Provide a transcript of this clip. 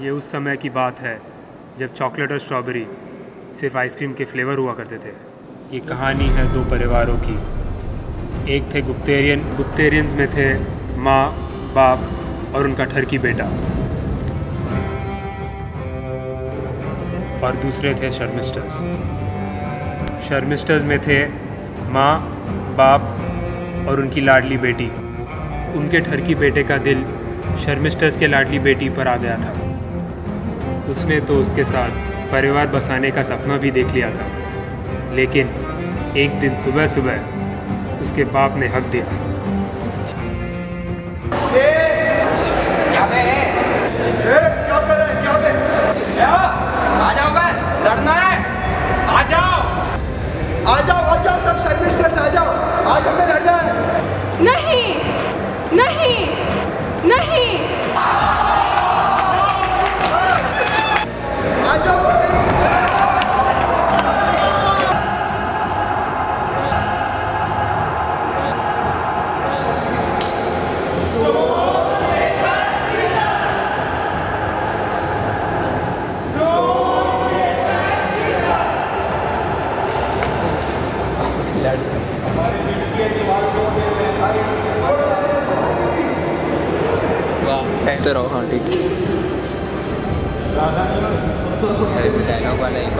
ये उस समय की बात है जब चॉकलेट और स्ट्रॉबेरी सिर्फ़ आइसक्रीम के फ्लेवर हुआ करते थे। ये कहानी है दो परिवारों की। एक थे गुप्तेरियन, गुप्तेरियंस में थे माँ, बाप और उनका ठरकी बेटा। और दूसरे थे शर्मिस्टर्स। शर्मिस्टर्स में थे माँ, बाप और उनकी लाडली बेटी। उनके ठरकी बेटे का दिल शर्मिस्टर्स के लाडली बेटी पर आ गया था। उसने तो उसके साथ परिवार बसाने का सपना भी देख लिया था। लेकिन एक दिन सुबह सुबह उसके बाप ने हक दिया। क्या बे? क्या कर रहे हैं? क्या बे? क्या आ जाओ बे लड़ना है आ जाओ आ जाओ आ जाओ सब सर्विस्टर्स आ जाओ आज हमें लड़ना है नहीं नहीं नहीं जाओ तो रहो हाँ ठीक है Súng 关在一看